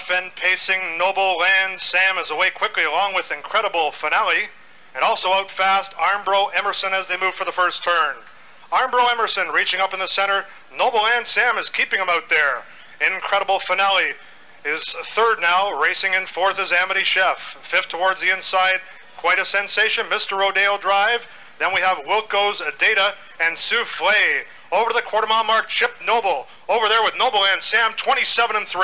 Rough end pacing, Noble Land Sam is away quickly along with Incredible Finale. And also out fast, Armbro Emerson as they move for the first turn. Armbro Emerson reaching up in the center. Noble Land Sam is keeping him out there. Incredible Finale is third now. Racing in fourth is Amity Chef. Fifth towards the inside. Quite a sensation. Mr. Rodeo Drive. Then we have Wilco's Data and Souffle. Over to the quarter mile mark, Chip Noble. Over there with Noble Land Sam, 27 and 3.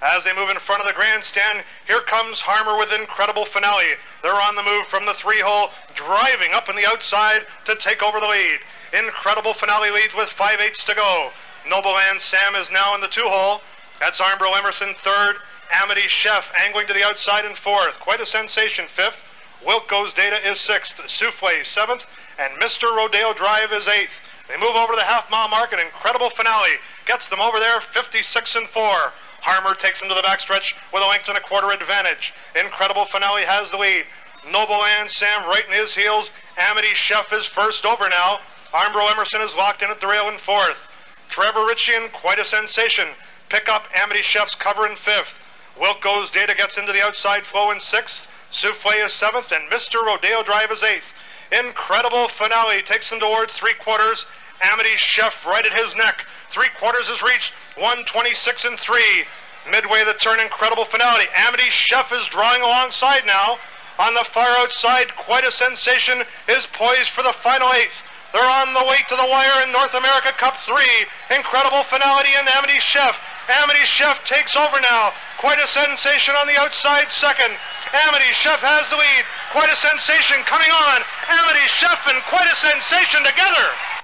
As they move in front of the grandstand, here comes Harmer with incredible finale. They're on the move from the three hole, driving up in the outside to take over the lead. Incredible finale leads with five eighths to go. Noble Land Sam is now in the two hole. That's Armbro Emerson third. Amity Chef angling to the outside and fourth. Quite a sensation fifth. Wilco's Data is sixth. Souffle seventh. And Mr. Rodeo Drive is eighth. They move over to the half mile mark. An incredible finale gets them over there 56 and 4. Harmer takes him to the backstretch with a length and a quarter advantage. Incredible finale has the lead. Noble Land Sam right in his heels. Amity Chef is first over now. Armbro Emerson is locked in at the rail in fourth. Trevor Ritchie quite a sensation. Pick up Amity Chef's cover in fifth. Wilco's Data gets into the outside flow in sixth. Souffle is seventh, and Mr. Rodeo Drive is eighth. Incredible finale takes him towards three quarters. Amity Chef right at his neck. Three quarters is reached. 126 and three. Midway the turn, incredible finale. Amity Chef is drawing alongside now. On the far outside, quite a sensation is poised for the final eighth. They're on the way to the wire in North America Cup 3. Incredible finale in Amity Chef. Amity Chef takes over now. Quite a sensation on the outside second. Amity Chef has the lead. Quite a sensation coming on. Amity Chef and quite a sensation together.